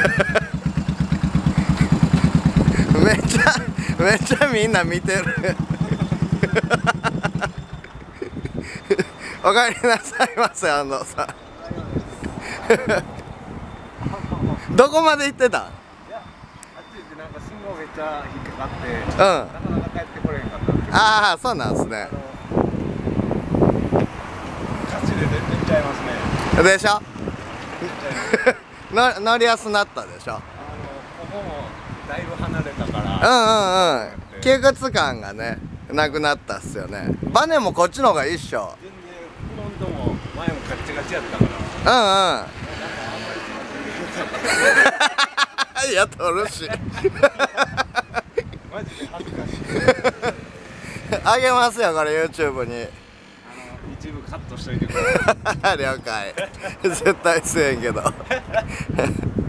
めっちゃめっちゃみんな見てる。おかえりなさいませ安藤さん。どこまで行ってた？んいやあっち行ってなんか信号めっちゃ引っかかってうん。なかなか帰ってこれへんかったんですけどああそうなんすね。勝ちで全然ちゃいますね。でしょ？の乗りやすなったでしょ。あのここもだいぶ離れたから。うんうんうん。窮屈感がねなくなったっすよね。バネもこっちの方がいいっしょ。全然フロントも前もガッチガチやったから。うんうん。いや撮るし。マジで恥ずかしい。あげますよこれ YouTube に一部カットしといてください了解。絶対せえへんけど。